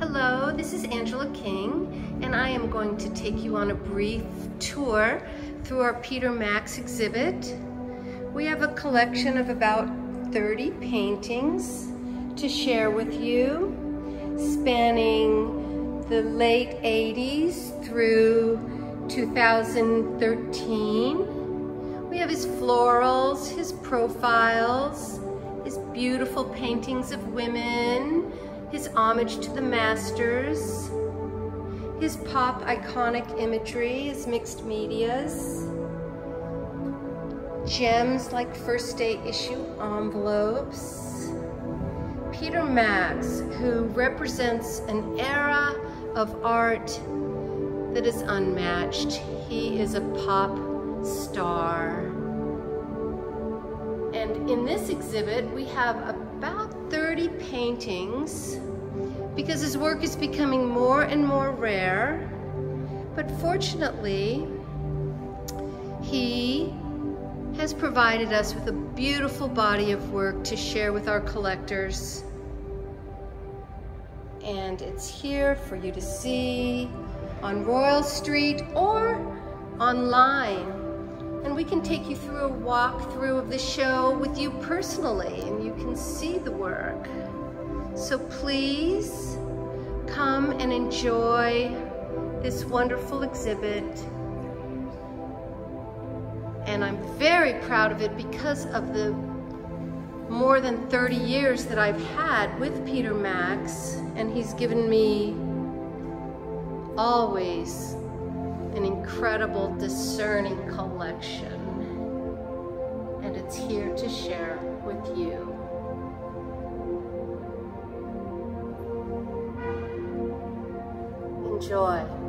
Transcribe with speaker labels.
Speaker 1: Hello, this is Angela King, and I am going to take you on a brief tour through our Peter Max exhibit. We have a collection of about 30 paintings to share with you, spanning the late 80s through 2013. We have his florals, his profiles, his beautiful paintings of women, his homage to the masters, his pop iconic imagery, his mixed medias, gems like first day issue envelopes, Peter Max, who represents an era of art that is unmatched. He is a pop star. And in this exhibit, we have about 30 paintings because his work is becoming more and more rare. But fortunately, he has provided us with a beautiful body of work to share with our collectors. And it's here for you to see on Royal Street or online and we can take you through a walkthrough of the show with you personally and you can see the work. So please come and enjoy this wonderful exhibit. And I'm very proud of it because of the more than 30 years that I've had with Peter Max and he's given me always incredible discerning collection and it's here to share with you. Enjoy.